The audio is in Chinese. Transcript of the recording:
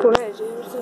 Por aí, gente.